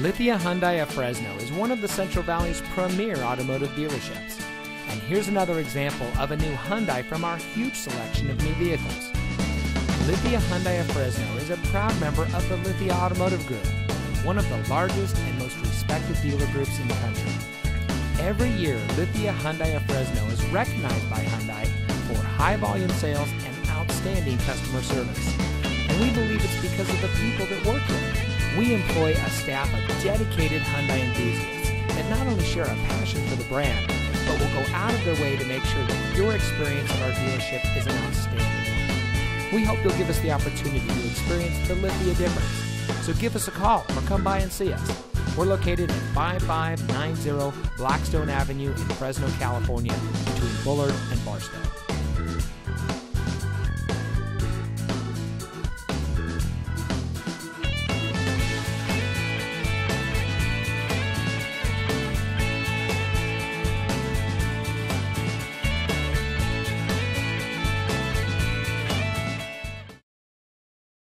Lithia Hyundai of Fresno is one of the Central Valley's premier automotive dealerships. And here's another example of a new Hyundai from our huge selection of new vehicles. Lithia Hyundai of Fresno is a proud member of the Lithia Automotive Group, one of the largest and most respected dealer groups in the country. Every year, Lithia Hyundai of Fresno is recognized by Hyundai for high volume sales and outstanding customer service. And we believe it's because of the people that work here. We employ a staff of dedicated Hyundai enthusiasts that not only share a passion for the brand, but will go out of their way to make sure that your experience at our dealership is an outstanding one. We hope you'll give us the opportunity to experience the Lithia difference. So give us a call or come by and see us. We're located at 5590 Blackstone Avenue in Fresno, California, between Bullard and Barstow.